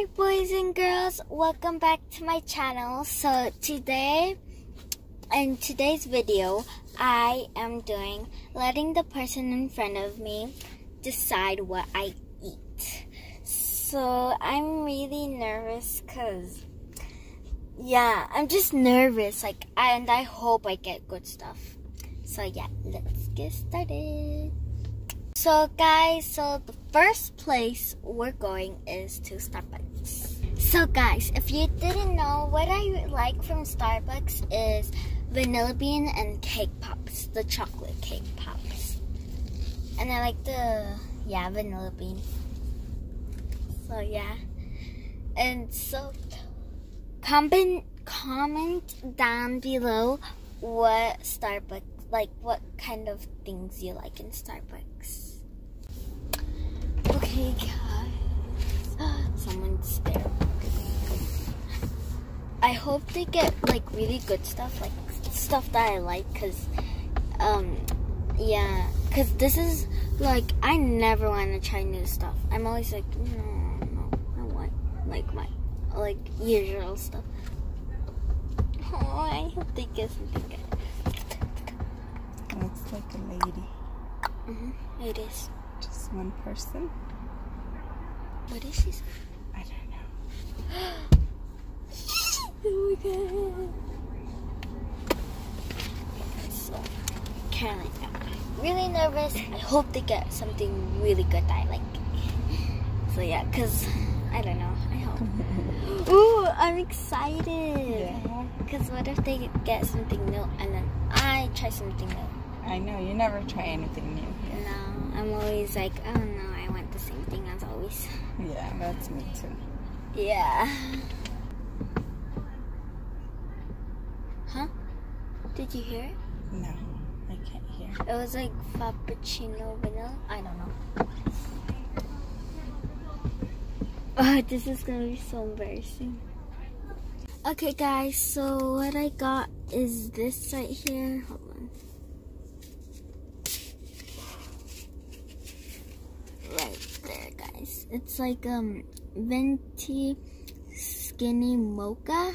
Hi boys and girls, welcome back to my channel. So today, in today's video, I am doing letting the person in front of me decide what I eat. So I'm really nervous cause, yeah, I'm just nervous like, and I hope I get good stuff. So yeah, let's get started. So guys, so the first place we're going is to Starbucks. So guys, if you didn't know, what I like from Starbucks is vanilla bean and cake pops, the chocolate cake pops. And I like the, yeah, vanilla bean. So yeah. And so, comment, comment down below what Starbucks, like what kind of things you like in Starbucks. Okay, guys. Someone's there. I hope they get like really good stuff, like stuff that I like, cause, um, yeah, cause this is like I never want to try new stuff. I'm always like, no, no, I want like my like usual stuff. Oh, I hope they get something good. Looks like a lady. Mm -hmm, it is. Just one person. What is she? I don't know. my god. So, Caroline, I'm really nervous. I hope they get something really good that I like. So yeah, cause I don't know. I hope. Ooh, I'm excited. Yeah. Cause what if they get something new and then I try something new? I know you never try anything new. No, I'm always like, oh no, I want the same thing as always. Yeah, that's me too. Yeah. Huh? Did you hear it? No, I can't hear. It was like Frappuccino vanilla. I don't know. Oh, this is gonna be so embarrassing. Okay, guys, so what I got is this right here. Hold on. Right there, guys. It's like um venti skinny mocha.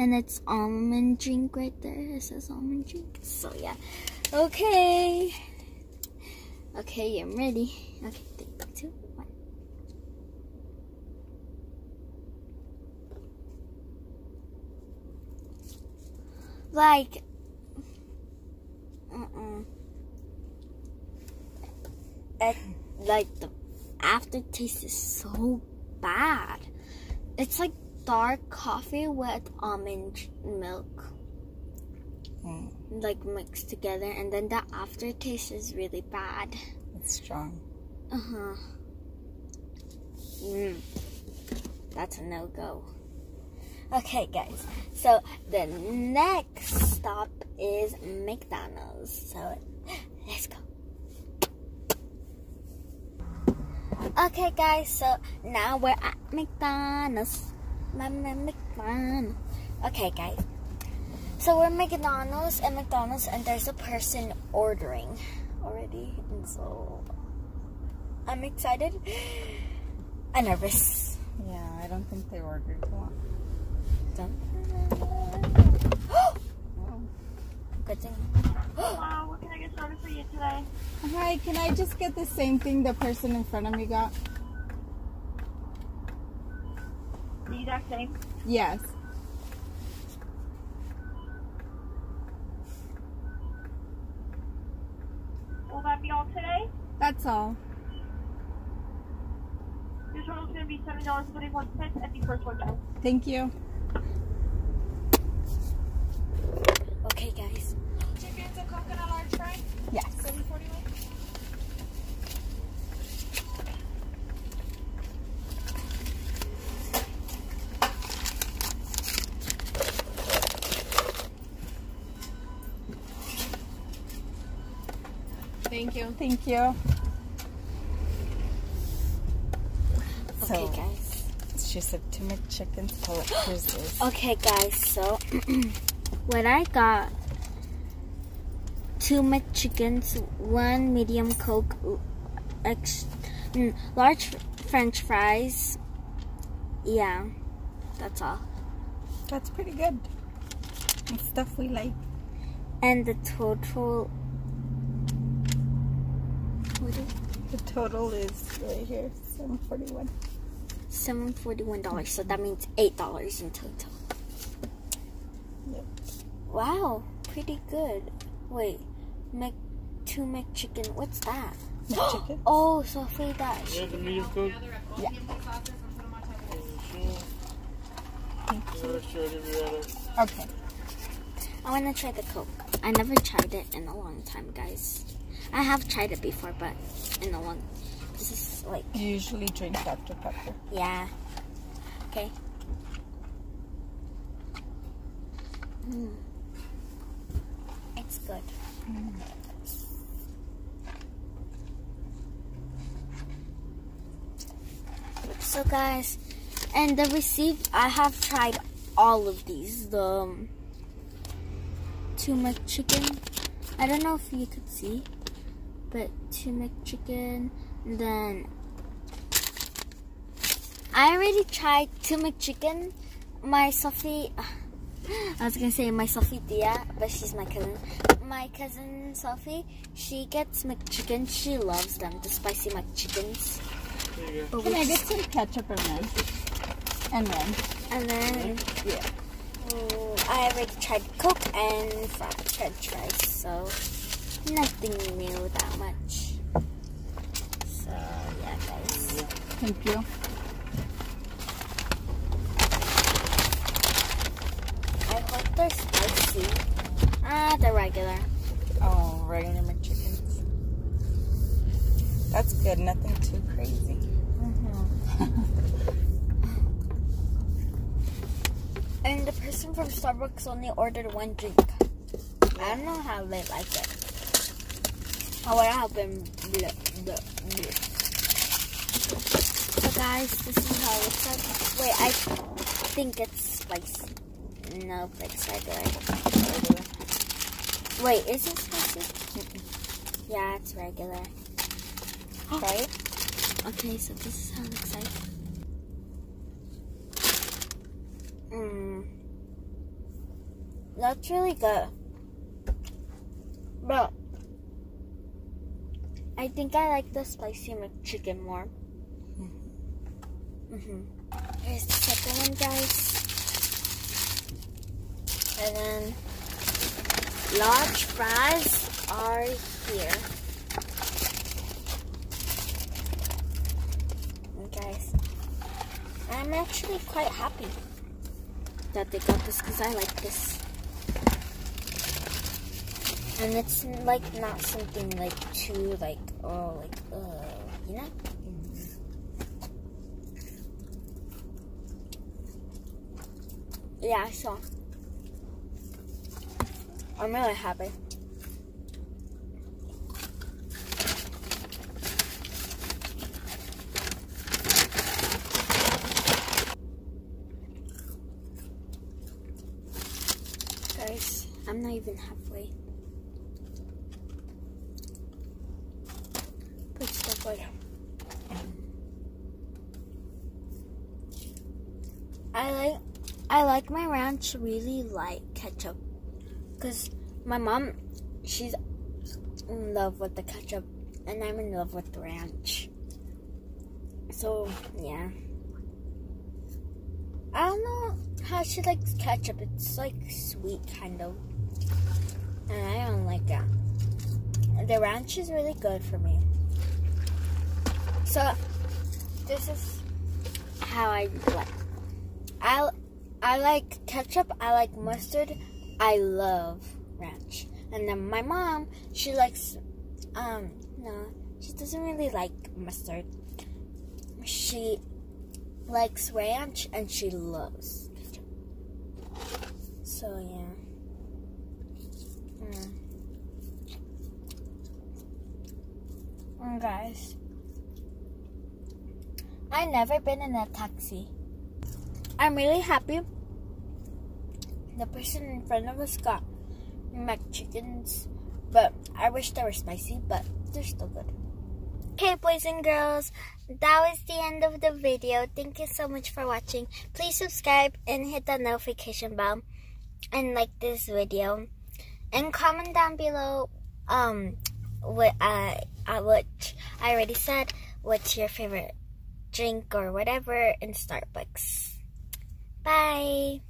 And it's almond drink right there. It says almond drink. So yeah. Okay. Okay, I'm ready. Okay, three, two, one. Like, uh-uh. It, like the aftertaste is so bad. It's like dark coffee with almond milk Mm, like mixed together and then the aftertaste is really bad. it's strong. Uh-huh. Mm. That's a no-go. Okay, guys. So the next stop is McDonald's. So let's go. Okay, guys. So now we're at McDonald's. Mama McDonald's. Okay, guys. So we're McDonald's and McDonald's, and there's a person ordering already, and so I'm excited and nervous. Yeah, I don't think they ordered one. Dun. Oh. Good thing. Hello, what can I get started for you today? Hi, can I just get the same thing the person in front of me got? The exact same. Yes. Will that be all today? That's all. Your total is going to be $7.21 at the first one. Thank you. Okay, guys. Chickens and coconut large fry, Yes. 741. Thank you. Thank you. So, Okay, guys. she said. Oh, here's this. Okay, guys. So what I got: two McChickens, one medium Coke, ex, mm, large French fries, Yeah, that's all. That's pretty good. It's stuff we like. And the total. What is The total is right here, seven forty-one. Seven forty-one dollars. So that means eight dollars in total. Yep. Wow, pretty good. Wait, Mc two McChicken. What's that? McChicken. Oh, Sophie, that. You have the medium coke? Yeah. Sure. Yeah, sure, give me that. Okay. I want to try the Coke. I never tried it in a long time, guys. I have tried it before, but in a long. This is like, You usually drink Dr. Pepper. yeah. Okay. Mm. It's good. So, guys, and the receipt, I have tried all of these. The um, McChicken. I don't know if you could see, but two McChicken. and Then I already tried two McChicken. My Sophie, I was gonna say my Sophie Dia, but she's my cousin. My cousin Sophie, she gets McChicken. She loves them, the spicy McChickens. There you go. But Can I get some ketchup and ranch? And then? and then Yeah. Mm, I already tried Coke and fr- French fries, so nothing new that much. So yeah, guys. Thank you. I hope they're spicy. Ah, they're regular. Oh, regular McChickens. That's good. Nothing too crazy. And the person from Starbucks only ordered one drink. I don't know how they like it. I have been bleh, bleh, bleh. So guys, this is how it looks like. Wait, I think it's spicy. Nope, it's regular. Regular. Wait, is it spicy? Yeah, it's regular. It. Okay, so this is how it looks like. Mmm. That's really good. But I think I like the spicy chicken more. Mm-hmm. Here's the second one, guys. And then large fries are here. And guys, I'm actually quite happy that they got this because I like this. And it's like not something like too like oh like uh you know. Yeah, so I'm really happy. Guys, I'm not even halfway. Put stuff like I like I like my ranch really light ketchup because my mom she's in love with the ketchup and I'm in love with the ranch. So yeah. I don't know how she likes ketchup. It's like sweet kind of. And I don't like that. The ranch is really good for me. So this is how I like. I I like ketchup. I like mustard. I love ranch. And then my mom, she likes um no, she doesn't really like mustard. She likes ranch and she loves ketchup. So yeah. Mm. Guys, I never been in a taxi. I'm really happy. The person in front of us got McChickens, but I wish they were spicy, but they're still good. Okay, boys and girls, that was the end of the video. Thank you so much for watching. Please subscribe and hit the notification bell and like this video. And comment down below um what uh, uh which I already said what's your favorite drink or whatever in Starbucks. Bye.